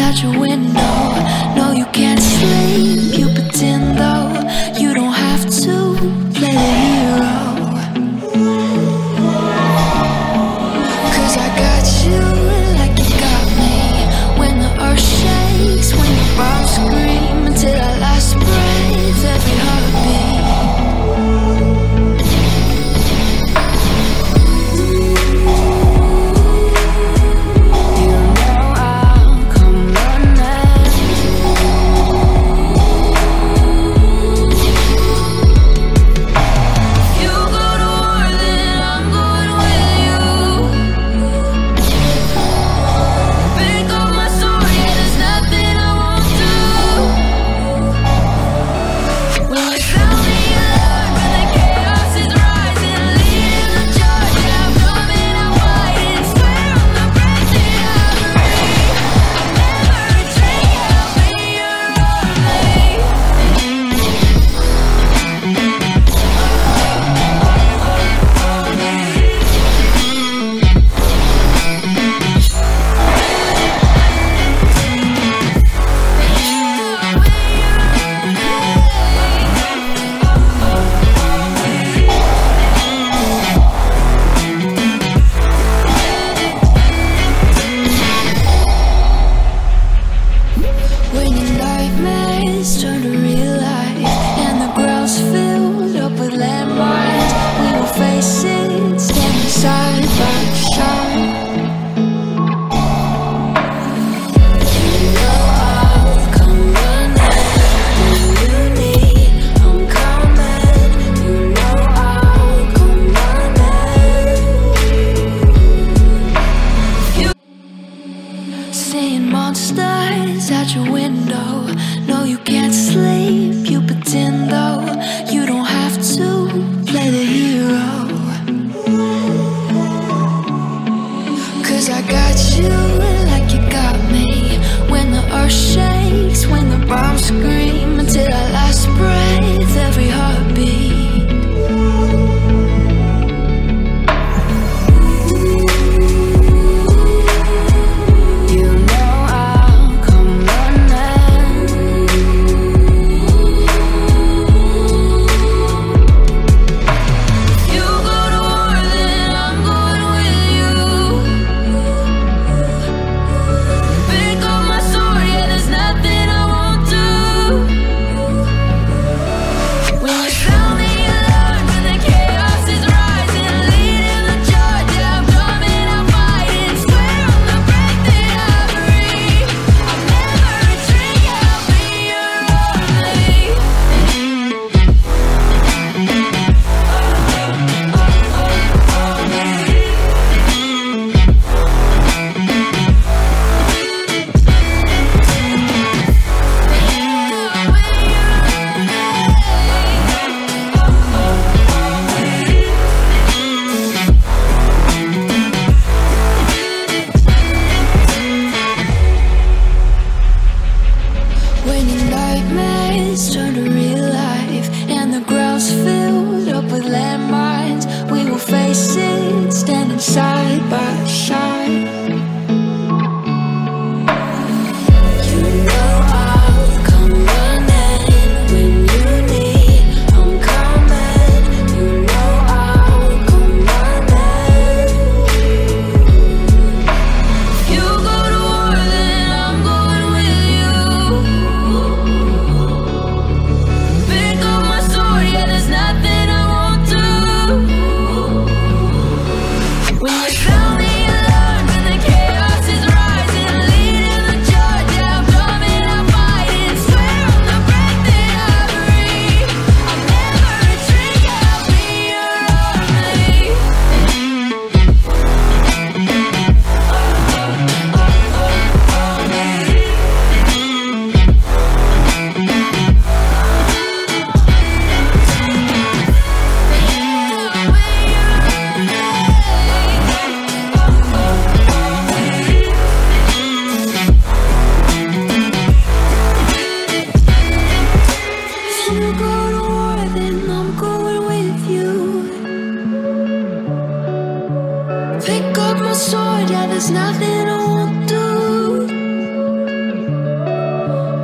out your window. No, you can't sleep Stars at your window.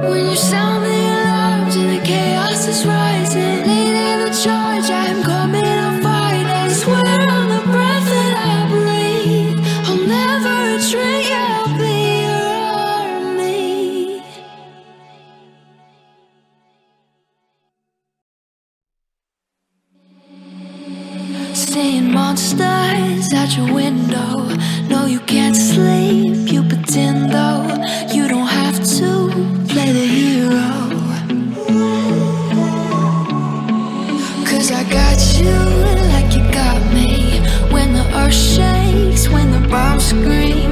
When you sound the alarms and the chaos is rising. Leading the charge, I'm coming, I'll fight. I swear on the breath that I breathe. I'll never I'll be your army. Seeing monsters at your window. No, you can't sleep. You pretend I'm screaming